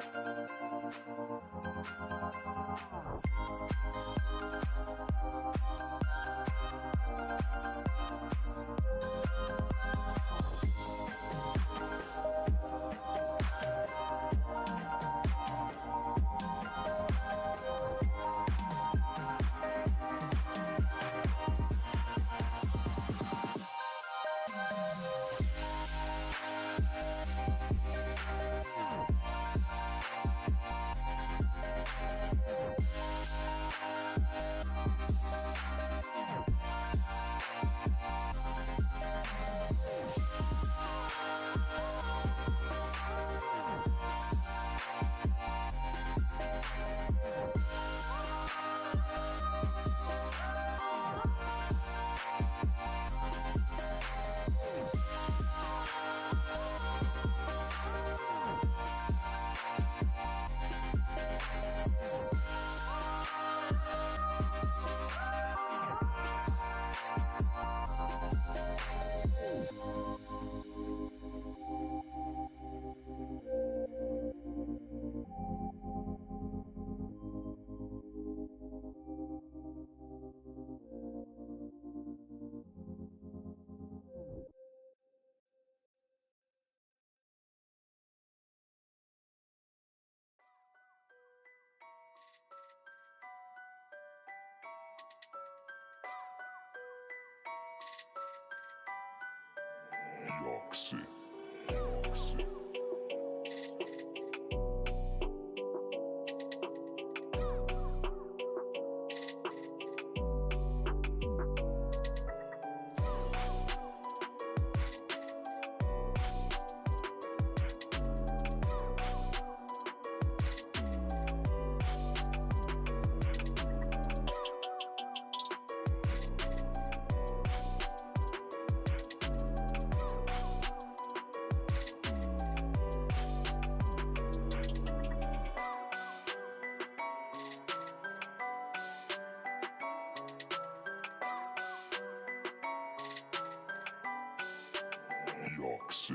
Thank you. toxic. Yoxi.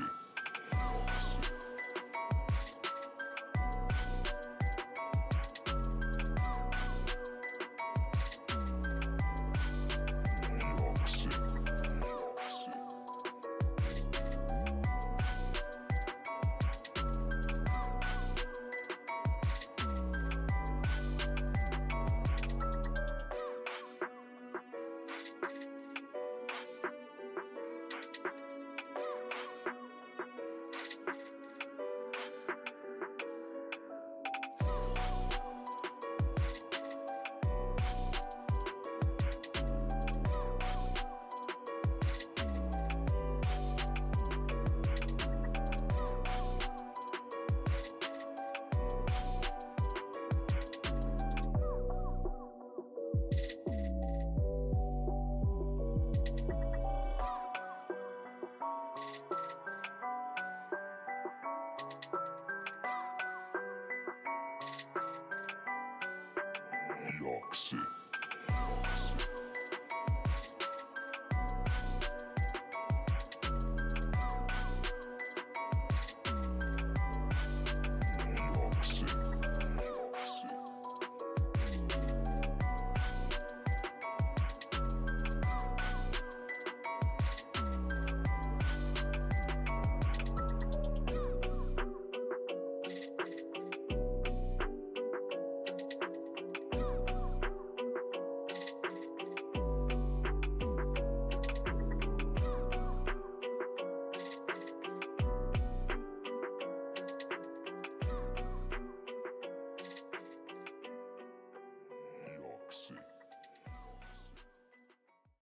Galaxy.